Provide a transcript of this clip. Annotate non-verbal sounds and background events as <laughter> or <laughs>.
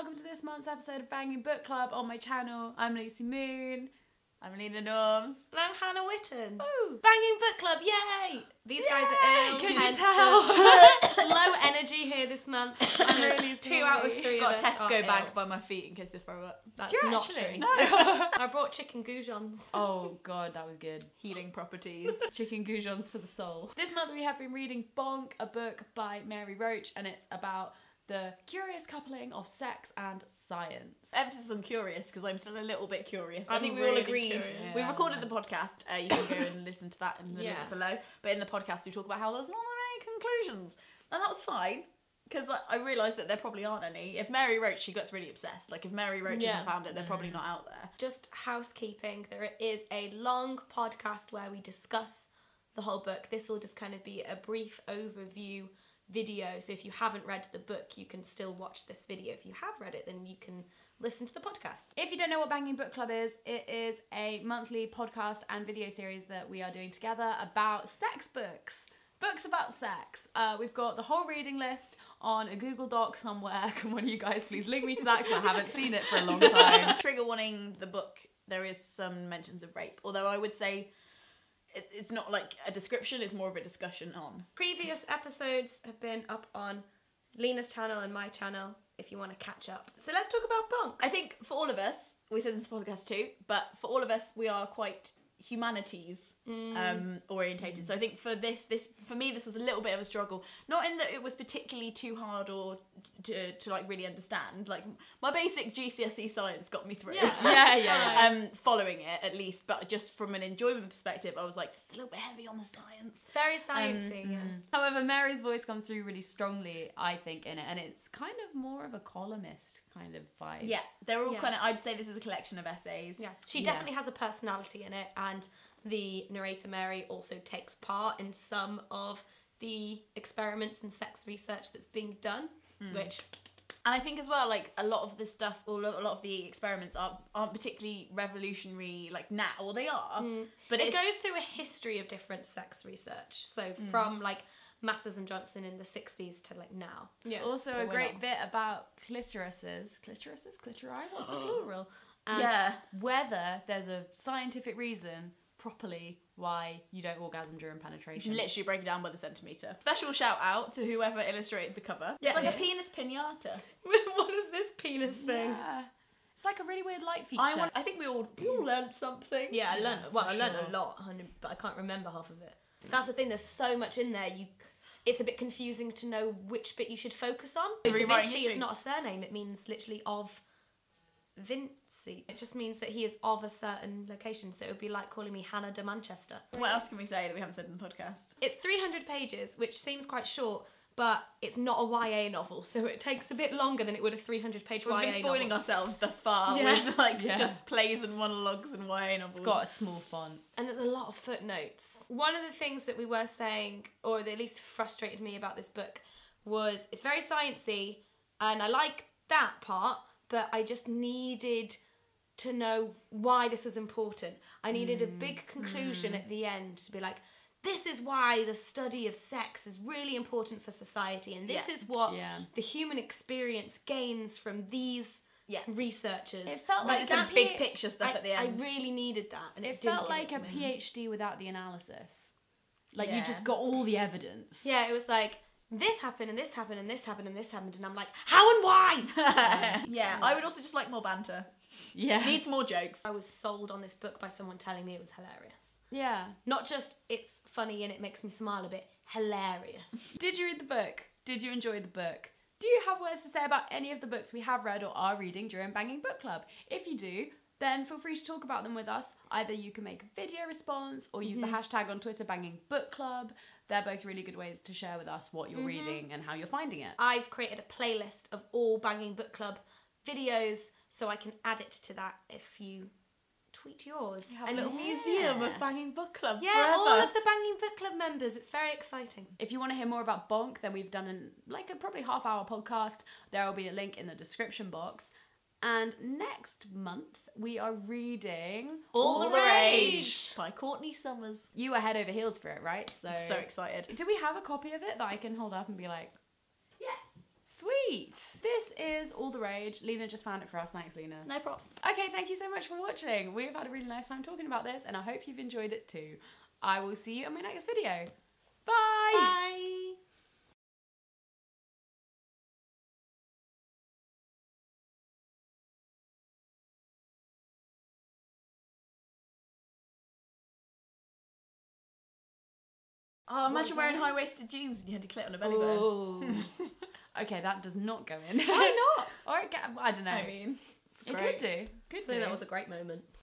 welcome to this month's episode of Banging Book Club on my channel. I'm Lucy Moon. I'm Leena Norms. And I'm Hannah Witton. Woo! Banging Book Club, yay! These guys are ill. Can you tell? <laughs> it's low energy here this month. <laughs> I'm And really two out of sorry. three Got of us Tesco bag ill. by my feet in case they throw up. That's Do you not actually? true. <laughs> I brought chicken goujons. Oh god, that was good. Healing properties. Chicken goujons for the soul. This month we have been reading Bonk, a book by Mary Roach, and it's about the curious coupling of sex and science. Emphasis on curious because I'm still a little bit curious. I I'm think we really all agreed. curious. We recorded the podcast. Uh, you can go and listen to that in the Yeah. link below. But in the podcast, we talk about how there's not many conclusions, and that was fine. Because I, I realised that there probably aren't any. If Mary Roach, she gets really obsessed. Like if Mary Roach Yeah. hasn't found it, they're probably not out there. Just housekeeping. There is a long podcast where we discuss the whole book. This will just kind of be a brief overview video. So if you haven't read the book, you can still watch this video. If you have read it, then you can listen to the podcast. If you don't know what Banging Book Club is, it is a monthly podcast and video series that we are doing together about sex books. Books about sex. Uh, we've got the whole reading list on a Google Doc somewhere. Can one of you guys please link me to that because I haven't seen it for a long <laughs> time. Trigger warning: the book there is some mentions of rape. Although I would say it's not like a description; it's more of a discussion on. Previous episodes have been up on Leena's channel and my channel if you want to catch up. So let's talk about Bonk. I think for all of us, we said this podcast too, but for all of us, we are quite humanities um, orientated. So I think for this, this for me, this was a little bit of a struggle. Not in that it was particularly too hard or to, to like really understand. Like my basic GCSE science got me through. Yeah. <laughs> Yeah, yeah, yeah. Um, following it at least, but just from an enjoyment perspective, I was like, this is a little bit heavy on the science. Very sciencey. Um, yeah. However, Mary's voice comes through really strongly, I think, in it, and it's kind of more of a columnist kind of vibe. Yeah, they're all Yeah. kind of. I'd say this is a collection of essays. Yeah, she Yeah. definitely has a personality in it, and the narrator Mary also takes part in some of the experiments and sex research that's being done, hmm. which And I think as well, like a lot of this stuff, or a lot of the experiments aren't, aren't particularly revolutionary, like now. Well, they are, hmm. but it it's goes through a history of different sex research. So hmm. from like Masters and Johnson in the '60s to like now. Yeah. Also, But a great not. bit about clitorises. Clitorises? Clitori? What's the uh. plural? And Yeah. whether there's a scientific reason properly why you don't orgasm during penetration. literally break it down by the centimeter. Special shout out to whoever illustrated the cover. Yeah. It's like a penis pinata. <laughs> what is this penis thing? Yeah. It's like a really weird light feature. I want. I think we all we all learned something. Yeah, I learned. Well, I learned sure. a lot, but I can't remember half of it. That's the thing. There's so much in there. You, it's a bit confusing to know which bit you should focus on. Da Vinci history. is not a surname. It means literally of Vinci. It just means that he is of a certain location. So it would be like calling me Hannah de Manchester. What else can we say that we haven't said in the podcast? It's 300 pages, which seems quite short, but it's not a YA novel, so it takes a bit longer than it would a 300 page We've YA been spoiling novel. ourselves thus far Yeah. with like Yeah. just plays and monologues and YA novels. It's got a small font. and there's a lot of footnotes. One of the things that we were saying, or that at least frustrated me about this book, was it's very sciencey, and I like that part, but I just needed to know why this was important. I needed a mm, big conclusion mm. at the end to be like, this is why the study of sex is really important for society, and this Yeah. is what Yeah. the human experience gains from these Yeah. researchers. It felt like some that's big picture stuff I, at the end. I really needed that, and it, It felt like it a me. PhD without the analysis. Like you just got all the evidence. Yeah, it was like this happened and this happened and this happened and this happened, and I'm like, how and why? <laughs> yeah, I would also just like more banter. Yeah. Needs more jokes. I was sold on this book by someone telling me it was hilarious. yeah. Not just it's funny and it makes me smile a bit. Hilarious. Did you read the book? Did you enjoy the book? Do you have words to say about any of the books we have read or are reading during Banging Book Club? If you do, then feel free to talk about them with us. Either you can make a video response or use the mm-hmm. hashtag on Twitter Banging Book Club. They're both really good ways to share with us what you're mm-hmm. reading and how you're finding it. I've created a playlist of all Banging Book Club videos, so I can add it to that if you tweet yours. And a little Yeah. museum of banging book club. yeah, forever. all of the Banging Book Club members. It's very exciting. If you want to hear more about Bonk, then we've done an, like a probably half hour podcast. There will be a link in the description box. And next month we are reading All the Rage. by Courtney Summers. You were head over heels for it, right? So So excited. Do we have a copy of it that I can hold up and be like, Yes. Sweet. This is All the Rage. Leena just found it for us. Thanks, Leena. No props. Okay, thank you so much for watching. We've had a really nice time talking about this, and I hope you've enjoyed it too. I will see you in my next video. Bye. Bye. Oh, imagine wearing high waisted jeans and you had to clip on a belly button. <laughs> Okay, that does not go in. Why not? <laughs> or it can, I don't know. I mean, it could do. Could I think do. that was a great moment.